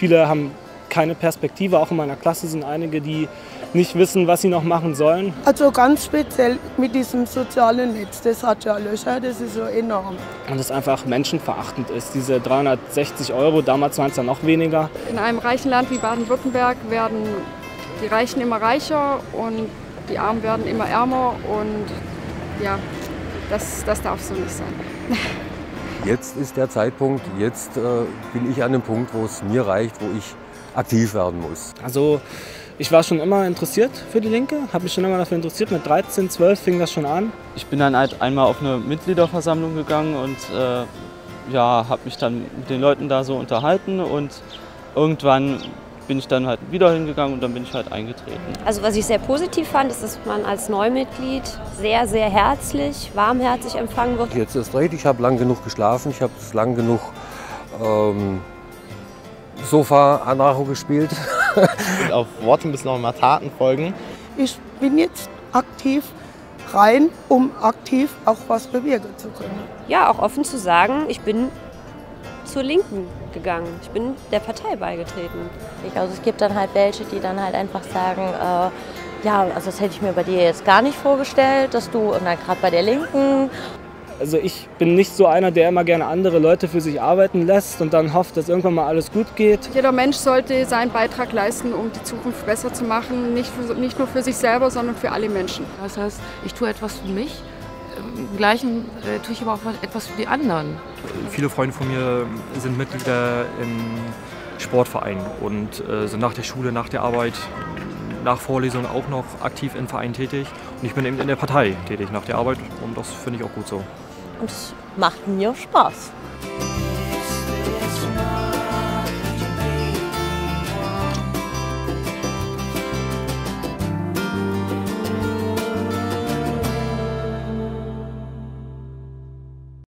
Viele haben keine Perspektive, auch in meiner Klasse sind einige, die nicht wissen, was sie noch machen sollen. Also ganz speziell mit diesem sozialen Netz, das hat ja Löcher, das ist so enorm. Und es einfach menschenverachtend ist. Diese 360 Euro, damals waren es ja noch weniger. In einem reichen Land wie Baden-Württemberg werden die Reichen immer reicher und die Armen werden immer ärmer und ja, das, das darf so nicht sein. Jetzt ist der Zeitpunkt, jetzt äh, bin ich an dem Punkt, wo es mir reicht, wo ich aktiv werden muss. Also ich war schon immer interessiert für die Linke, habe mich schon immer dafür interessiert. Mit 13, 12 fing das schon an. Ich bin dann halt einmal auf eine Mitgliederversammlung gegangen und äh, ja, habe mich dann mit den Leuten da so unterhalten und irgendwann bin ich dann halt wieder hingegangen und dann bin ich halt eingetreten. Also was ich sehr positiv fand, ist, dass man als Neumitglied sehr, sehr herzlich, warmherzig empfangen wird. Jetzt ist recht, ich habe lang genug geschlafen, ich habe lang genug ähm, Sofa-Anracho gespielt. auf Worte müssen auch immer Taten folgen. Ich bin jetzt aktiv rein, um aktiv auch was bewirken zu können. Ja, auch offen zu sagen, ich bin zur Linken gegangen. Ich bin der Partei beigetreten. Also es gibt dann halt welche, die dann halt einfach sagen, äh, ja, also das hätte ich mir bei dir jetzt gar nicht vorgestellt, dass du, und dann gerade bei der Linken. Also ich bin nicht so einer, der immer gerne andere Leute für sich arbeiten lässt und dann hofft, dass irgendwann mal alles gut geht. Jeder Mensch sollte seinen Beitrag leisten, um die Zukunft besser zu machen. Nicht, für, nicht nur für sich selber, sondern für alle Menschen. Das heißt, ich tue etwas für mich, im Gleichen äh, tue ich aber auch etwas für die anderen. Viele Freunde von mir sind Mitglieder in Sportvereinen und äh, sind nach der Schule, nach der Arbeit, nach Vorlesungen auch noch aktiv im Verein tätig. Und ich bin eben in der Partei tätig nach der Arbeit und das finde ich auch gut so. Und es macht mir Spaß.